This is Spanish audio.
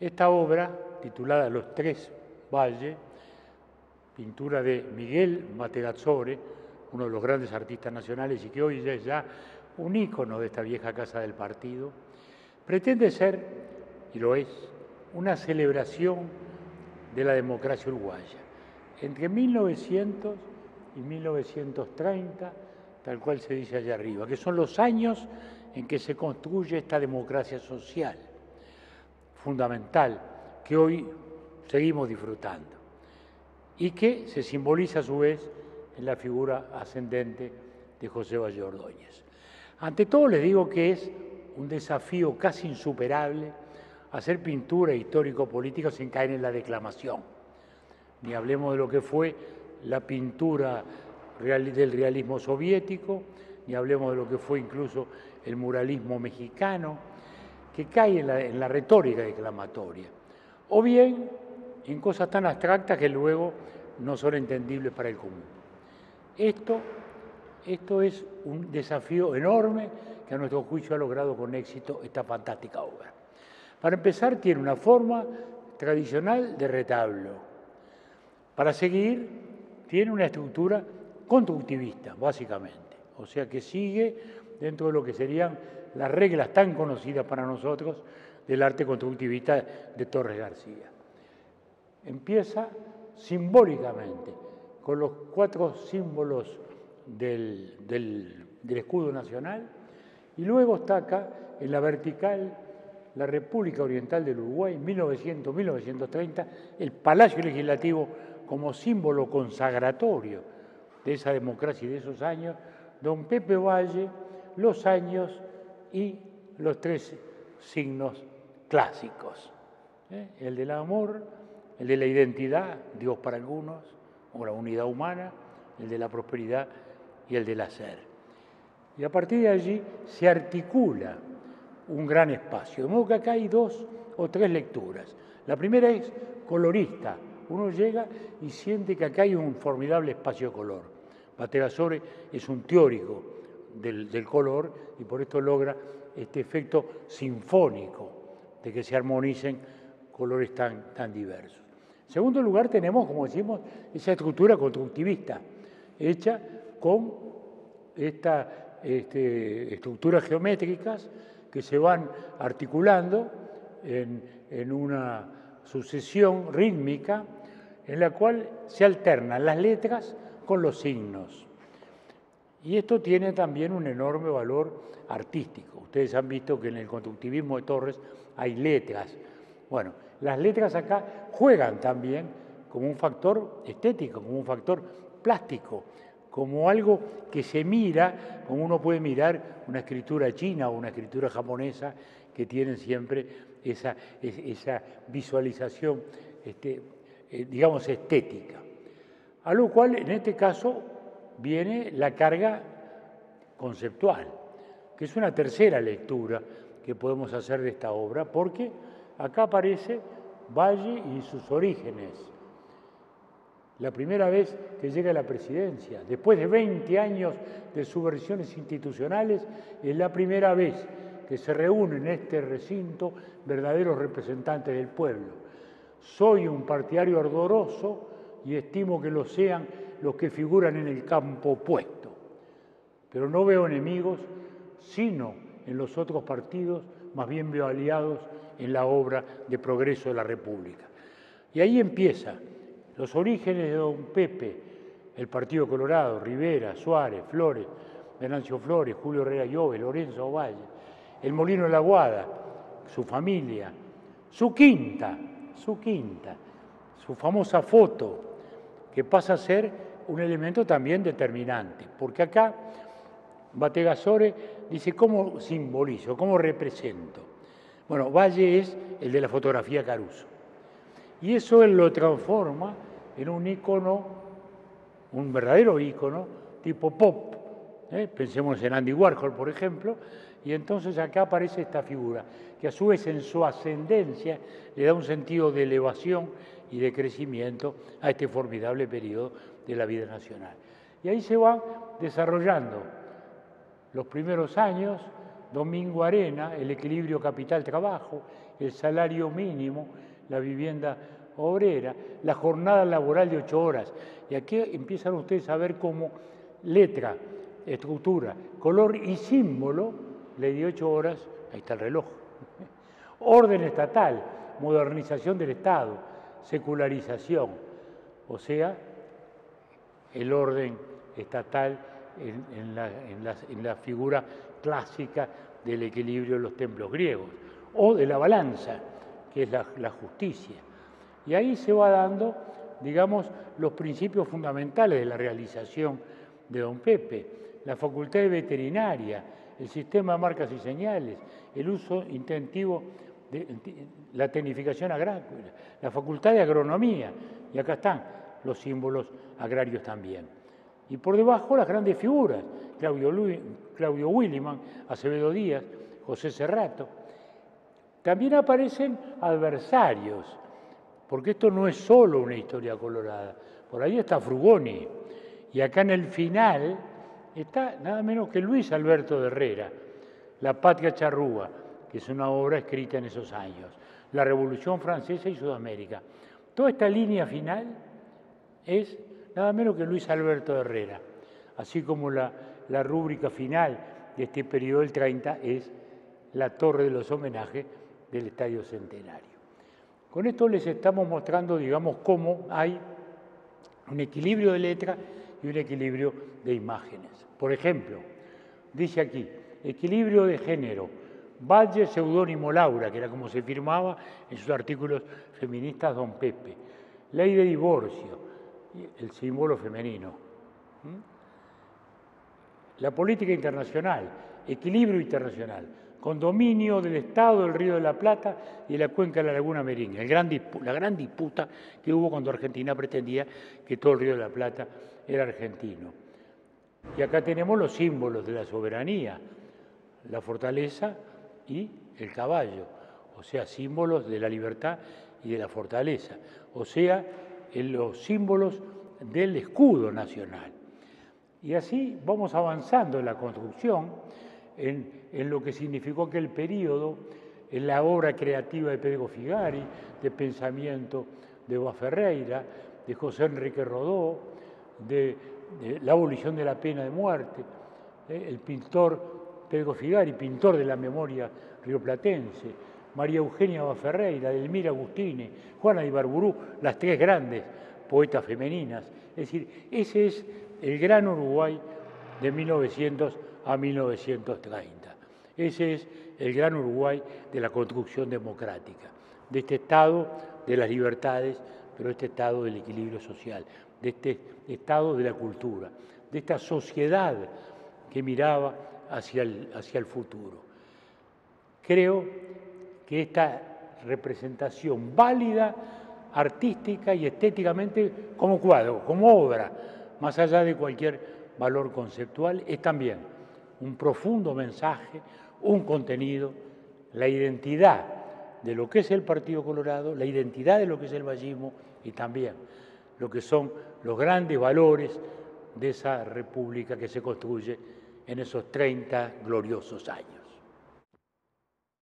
Esta obra, titulada Los Tres Valles, pintura de Miguel Mategazzore, uno de los grandes artistas nacionales y que hoy ya es ya un ícono de esta vieja casa del partido, pretende ser, y lo es, una celebración de la democracia uruguaya. Entre 1900 y 1930, tal cual se dice allá arriba, que son los años en que se construye esta democracia social fundamental que hoy seguimos disfrutando y que se simboliza a su vez en la figura ascendente de José Valle Ordóñez. Ante todo les digo que es un desafío casi insuperable hacer pintura histórico-política sin caer en la declamación. Ni hablemos de lo que fue la pintura del realismo soviético, ni hablemos de lo que fue incluso el muralismo mexicano, que cae en la, retórica declamatoria, o bien en cosas tan abstractas que luego no son entendibles para el común. Esto, esto es un desafío enorme que a nuestro juicio ha logrado con éxito esta fantástica obra. Para empezar, tiene una forma tradicional de retablo. Para seguir, tiene una estructura constructivista, básicamente. O sea que sigue dentro de lo que serían las reglas tan conocidas para nosotros del arte constructivista de Torres García. Empieza simbólicamente con los cuatro símbolos del, escudo nacional y luego destaca en la vertical la República Oriental del Uruguay, 1900-1930, el Palacio Legislativo como símbolo consagratorio de esa democracia y de esos años, don Pepe Valle, los años y los tres signos clásicos. ¿eh? El del amor, el de la identidad, Dios para algunos, o la unidad humana, el de la prosperidad y el del hacer. Y a partir de allí se articula un gran espacio. De modo que acá hay dos o tres lecturas. La primera es colorista. Uno llega y siente que acá hay un formidable espacio de color. Bategasore es un teórico del, color y por esto logra este efecto sinfónico de que se armonicen colores tan, tan diversos. En segundo lugar, tenemos, como decimos, esa estructura constructivista, hecha con estas este, estructuras geométricas que se van articulando en, una sucesión rítmica en la cual se alternan las letras con los signos. Y esto tiene también un enorme valor artístico. Ustedes han visto que en el constructivismo de Torres hay letras. Bueno, las letras acá juegan también como un factor estético, como un factor plástico, como algo que se mira, como uno puede mirar una escritura china o una escritura japonesa, que tienen siempre esa, esa visualización, este, eh, digamos, estética. A lo cual, en este caso, viene la carga conceptual, que es una tercera lectura que podemos hacer de esta obra, porque acá aparece Valle y sus orígenes, la primera vez que llega a la presidencia, después de 20 años de subversiones institucionales, es la primera vez que se reúnen en este recinto verdaderos representantes del pueblo. Soy un partidario ardoroso y estimo que lo sean los que figuran en el campo opuesto, pero no veo enemigos, sino en los otros partidos, más bien veo aliados en la obra de progreso de la República. Y ahí empieza los orígenes de don Pepe, el Partido Colorado, Rivera, Suárez, Flores, Venancio Flores, Julio Herrera Llove, Lorenzo Valle, el Molino de la Guada, su familia, su quinta, su quinta, su famosa foto, que pasa a ser un elemento también determinante, porque acá Bategasore dice cómo simbolizo, cómo represento. Bueno, Valle es el de la fotografía Caruso. Y eso él lo transforma en un ícono, un verdadero ícono, tipo pop. ¿eh? Pensemos en Andy Warhol, por ejemplo, y entonces acá aparece esta figura, que a su vez en su ascendencia le da un sentido de elevación y de crecimiento a este formidable periodo de la vida nacional. Y ahí se van desarrollando los primeros años Domingo Arena, el equilibrio capital-trabajo, el salario mínimo, la vivienda obrera, la jornada laboral de ocho horas. Y aquí empiezan ustedes a ver cómo letra, estructura, color y símbolo, ley de ocho horas, ahí está el reloj. Orden estatal, modernización del Estado, secularización, o sea, el orden estatal en, la, figura clásica del equilibrio de los templos griegos, o de la balanza, que es la, justicia. Y ahí se va dando, digamos, los principios fundamentales de la realización de don Pepe, la facultad de veterinaria, el sistema de marcas y señales, el uso intensivo de la tecnificación agrícola, la facultad de agronomía, y acá están los símbolos agrarios también. Y por debajo las grandes figuras, Claudio, Claudio Williman, Acevedo Díaz, José Serrato. También aparecen adversarios, porque esto no es solo una historia colorada. Por ahí está Frugoni, y acá en el final está nada menos que Luis Alberto de Herrera, La Patria Charrúa, que es una obra escrita en esos años, la Revolución Francesa y Sudamérica. Toda esta línea final es nada menos que Luis Alberto Herrera, así como la, la rúbrica final de este periodo del 30 es la torre de los homenajes del Estadio Centenario. Con esto les estamos mostrando, digamos, cómo hay un equilibrio de letra y un equilibrio de imágenes. Por ejemplo, dice aquí, equilibrio de género, Valle seudónimo Laura, que era como se firmaba en sus artículos feministas Don Pepe, ley de divorcio, el símbolo femenino. La política internacional, equilibrio internacional, con dominio del Estado del Río de la Plata y de la cuenca de la Laguna Meringa, la gran disputa que hubo cuando Argentina pretendía que todo el Río de la Plata era argentino. Y acá tenemos los símbolos de la soberanía, la fortaleza y el caballo, o sea, símbolos de la libertad y de la fortaleza, o sea, en los símbolos del escudo nacional. Y así vamos avanzando en la construcción, en, lo que significó aquel periodo, en la obra creativa de Pedro Figari, de pensamiento de Boa Ferreira, de José Enrique Rodó, de, la abolición de la pena de muerte, eh, el pintor Pedro Figari, pintor de la memoria rioplatense, María Eugenia Baferreira, Delmira Agustini, Juana de Barburú, las tres grandes poetas femeninas. Es decir, ese es el gran Uruguay de 1900 a 1930. Ese es el gran Uruguay de la construcción democrática, de este Estado de las libertades, pero este Estado del equilibrio social, de este Estado de la cultura, de esta sociedad que miraba hacia el, hacia el futuro. Creo que esta representación válida, artística y estéticamente como cuadro, como obra, más allá de cualquier valor conceptual, es también un profundo mensaje, un contenido, la identidad de lo que es el Partido Colorado, la identidad de lo que es el vallismo y también lo que son los grandes valores de esa república que se construye en esos 30 gloriosos años.